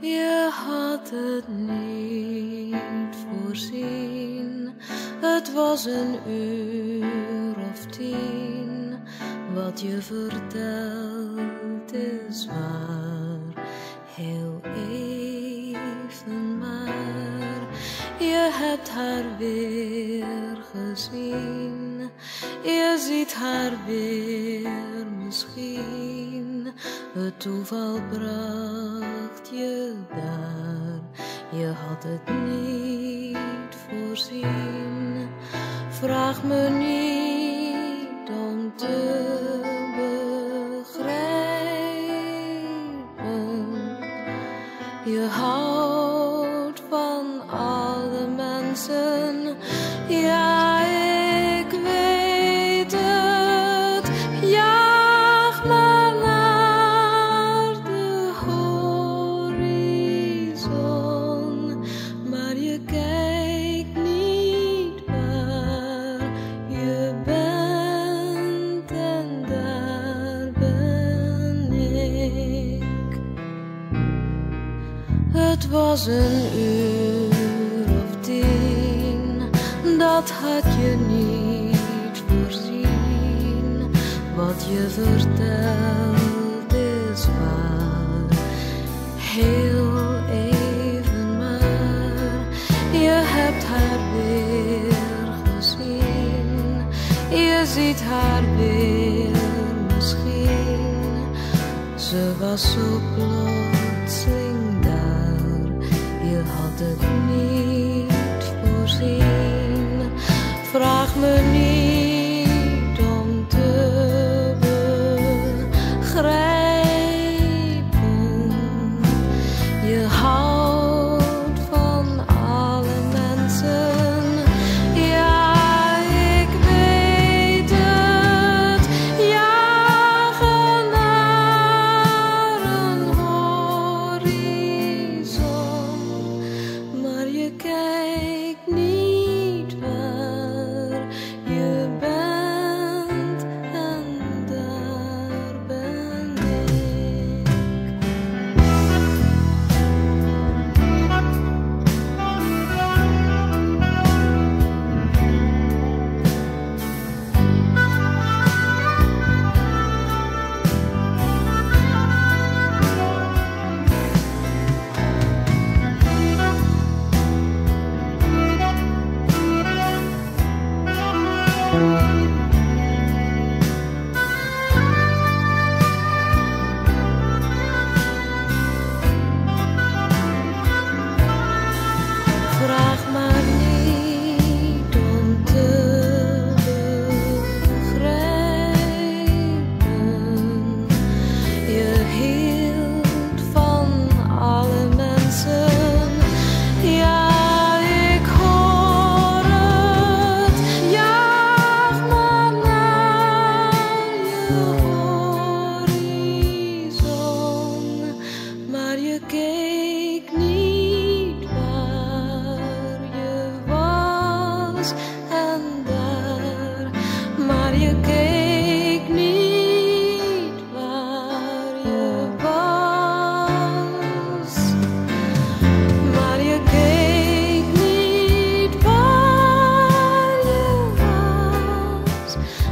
Je had het niet voorzien. Het was een uur of tien. Wat je vertelt is waar. Heel even maar. Je hebt haar weer gezien. Je ziet haar weer misschien. Het toeval bracht je daar. Je had het niet voorzien. Vraag me niet om te begrijpen. Je houdt van alle mensen. Ja, Het was een uur of tien, dat had je niet voorzien. Wat je vertelt is waar, heel even maar. Je hebt haar weer gezien, je ziet haar weer misschien. Ze was zo plotseling Vraag me vraag me. Mm-hmm.